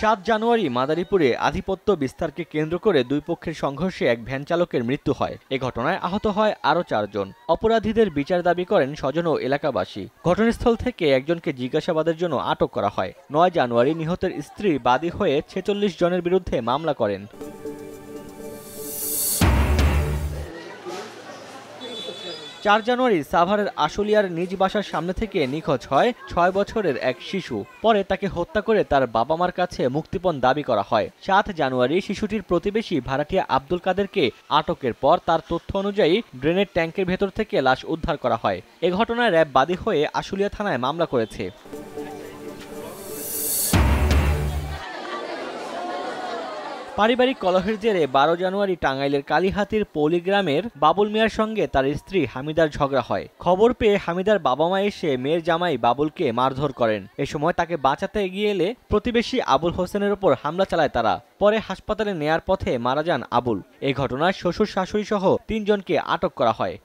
সাত জানুয়ারি মাদারীপুরে আধিপত্য বিস্তারকে কেন্দ্র করে দুই পক্ষের সংঘর্ষে এক ভ্যান চালকের মৃত্যু হয়। এ ঘটনায় আহত হয় আরও চারজন। অপরাধীদের বিচার দাবি করেন স্বজন ও এলাকাবাসী। ঘটনাস্থল থেকে একজনকে জিজ্ঞাসাবাদের জন্য আটক করা হয়। নয় জানুয়ারি নিহতের স্ত্রী বাদী হয়ে ছেচল্লিশ জনের বিরুদ্ধে মামলা করেন। চার জানুয়ারি সাভারের আশুলিয়ার নিজ বাসার সামনে থেকে নিখোঁজ হয় ছয় বছরের এক শিশু। পরে তাকে হত্যা করে তার বাবা মার কাছে মুক্তিপণ দাবি করা হয়। সাত জানুয়ারি শিশুটির প্রতিবেশী ভাড়াটিয়া আব্দুল কাদেরকে আটকের পর তার তথ্য অনুযায়ী ড্রেনের ট্যাঙ্কের ভেতর থেকে লাশ উদ্ধার করা হয়। এ ঘটনায় র্যাব বাদী হয়ে আশুলিয়া থানায় মামলা করেছে। পারিবারিক কলহের জেরে বারো জানুয়ারি টাঙ্গাইলের কালীহাতির পৌলি গ্রামের বাবুল মিয়ার সঙ্গে তার স্ত্রী হামিদার ঝগড়া হয়। খবর পেয়ে হামিদার বাবা মা এসে মেয়ের জামাই বাবুলকে মারধর করেন। এ সময় তাকে বাঁচাতে এগিয়ে এলে প্রতিবেশী আবুল হোসেনের ওপর হামলা চালায় তারা। পরে হাসপাতালে নেয়ার পথে মারা যান আবুল। এ ঘটনায় শ্বশুর শাশুড়ি সহ তিনজনকে আটক করা হয়।